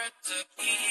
To the.